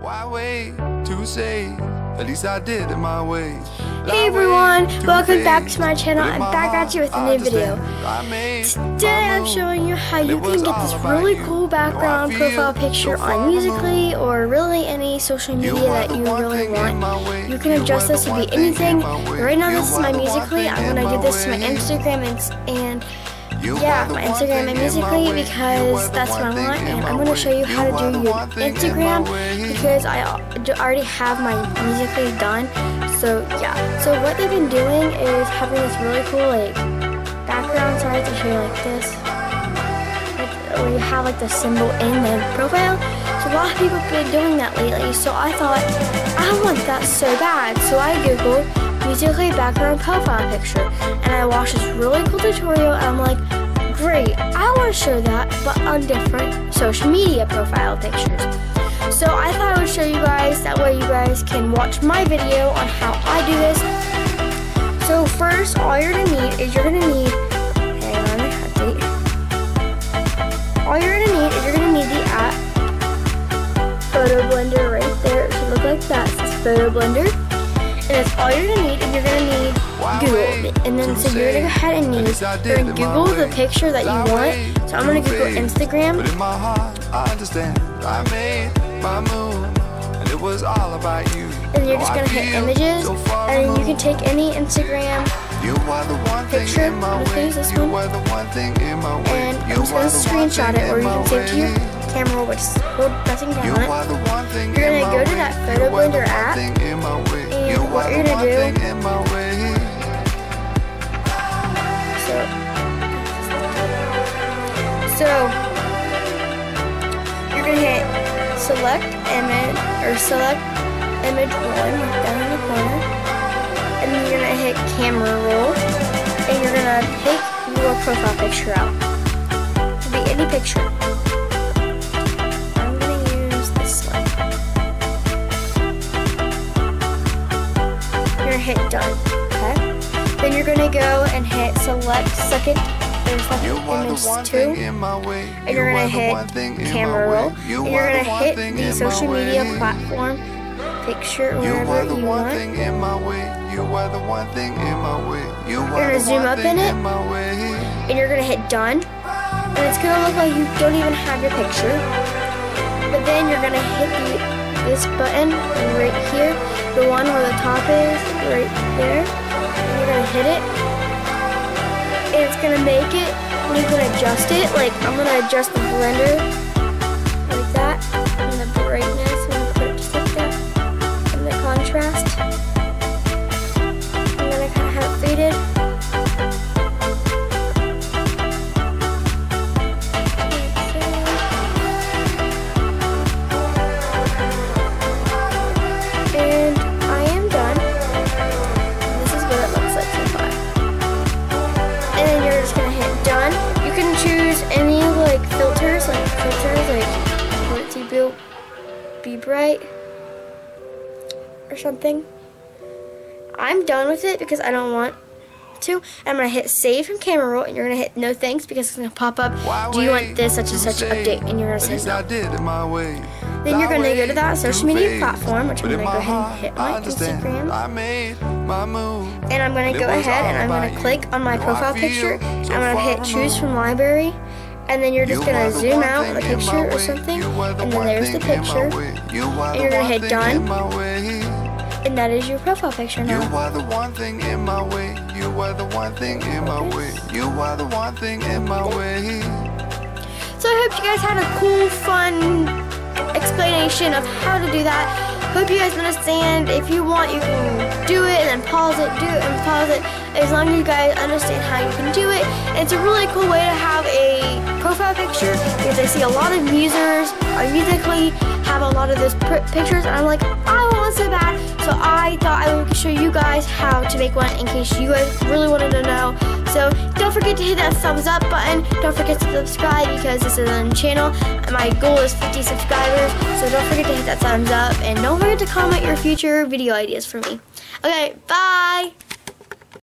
Why wait to say? At least I did it my way. Hey everyone, welcome back to my channel. I'm back at you with a new video. Today I'm showing you how you can get this really cool background profile picture on Musical.ly or really any social media that you really want. You can adjust this to be anything. Right now this is my Musical.ly. I'm going to do this to my Instagram and, and yeah, my Instagram and Musical.ly because that's what I want and I'm going to show you how to do your Instagram because I already have my Musical.ly done. So yeah. So what they've been doing is having this really cool like background so I have to show you like this. Like, where you have like the symbol in the profile. So a lot of people have been doing that lately. So I thought I want that so bad. So I googled Musical.ly background profile picture and I watched this really cool tutorial and I'm like great I want to show that but on different social media profile pictures. So I thought I would show you guys that way you guys can watch my video on how I do this. So first all you're gonna need is you're gonna need hang on update all you're gonna need is you're gonna need the app photo blender right there. It should look like that. It says photo blender all you're gonna need and you're gonna need Google. And then so you're gonna go ahead and need you're gonna Google the picture that you want. So I'm gonna Google Instagram. But in my heart I understand. I made my move and it was all about you. And you're just gonna hit images and you can take any Instagram you are the one picture. in my way. this one. You are the one thing in my way. and I'm just gonna screenshot it or you can save to your camera roll which is hold pressing down on it. you're gonna go to that photo blender app and what you're gonna do so so you're gonna hit select image or select image one down in the corner. And then you're gonna hit camera roll. And you're gonna pick your profile picture out. It could be any picture hit done okay? Then you're gonna go and hit select second there's like image two. and you're gonna hit camera roll. And you're gonna hit the social media platform picture wherever you want. you are the one thing in my way. You you're gonna zoom up in it, and you're gonna hit done, and it's gonna look like you don't even have your picture. But then you're gonna hit the, this button right here, the one where the top is, right there. You're gonna hit it, and it's gonna make it. You can adjust it. Like I'm gonna adjust the blender be bright or something. I'm done with it because I don't want to. I'm going to hit save from camera roll and you're going to hit no thanks because it's going to pop up, do you want this such and such update? And you're going to say no. Then you're going to go to that social media platform, which I'm going to go ahead and hit my Instagram. And I'm going to go ahead and I'm going to click on my profile picture. I'm going to hit choose from library. And then you're just to zoom out a picture or something. And then there's the picture. And you're to hit done. And that is your profile picture now. You are the one thing in my way. You are the one thing in my way. You are the one thing in my way. So I hope you guys had a cool, fun explanation of how to do that. Hope you guys understand. If you want, you can do it and then pause it, do it and pause it. As long as you guys understand how you can do it. And it's a really cool way to have a profile picture because I see a lot of users are Musical.ly have a lot of those pictures and I'm like, I want so bad. So I thought I would show you guys how to make one in case you guys really wanted to know. So don't forget to hit that thumbs up button. Don't forget to subscribe because this is a new channel. My goal is 50 subscribers. So don't forget to hit that thumbs up and don't forget to comment your future video ideas for me. Okay, bye!